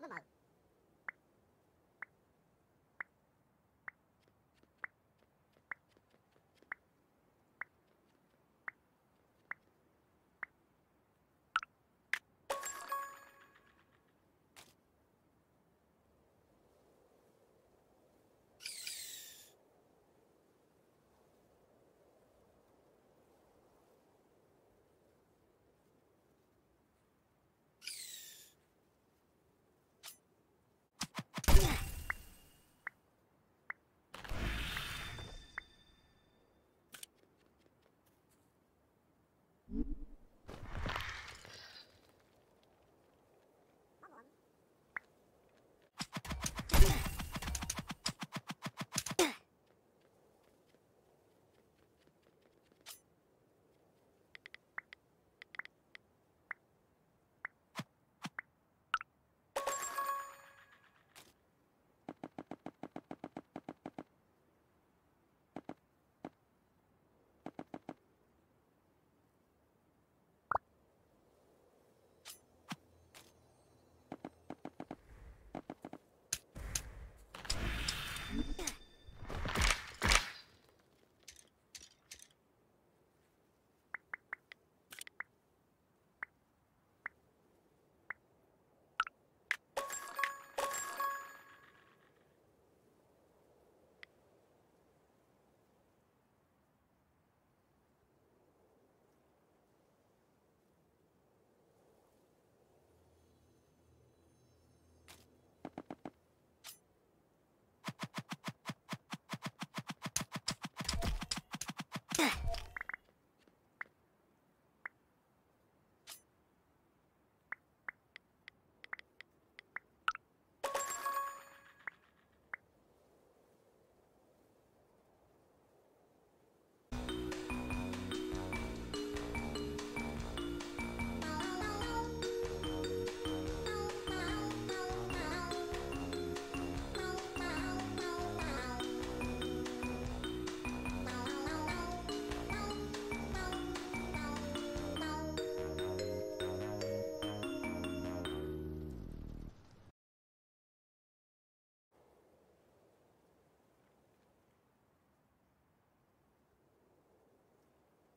那么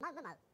Mother mouth.